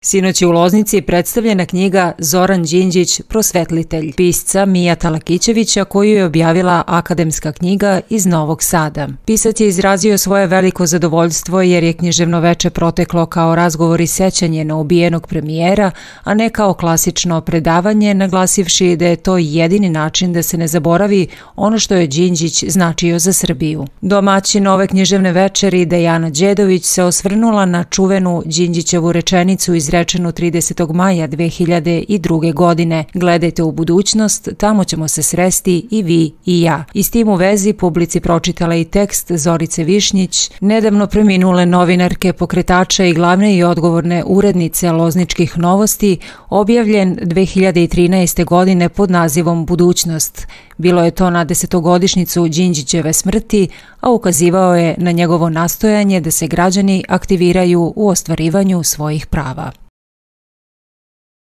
Sinoć je u Loznici predstavljena knjiga Zoran Đinđić, prosvetlitelj, pisca Mija Talakićevića koju je objavila akademska knjiga iz Novog Sada. Pisac je izrazio svoje veliko zadovoljstvo jer je književno veče proteklo kao razgovor i sećanje na ubijenog premijera, a ne kao klasično predavanje, naglasivši da je to jedini način da se ne zaboravi ono što je Đinđić značio za Srbiju. Domaćin ove književne večeri Dejana Đedović se osvrnula na čuvenu Đinđićevu rečenicu iz izrečeno 30. maja 2002. godine. Gledajte u budućnost, tamo ćemo se sresti i vi i ja. I s tim u vezi publici pročitala i tekst Zorice Višnjić, nedavno preminule novinarke, pokretača i glavne i odgovorne urednice Lozničkih novosti, objavljen 2013. godine pod nazivom Budućnost. Bilo je to na desetogodišnicu Đinđićeve smrti, a ukazivao je na njegovo nastojanje da se građani aktiviraju u ostvarivanju svojih prava.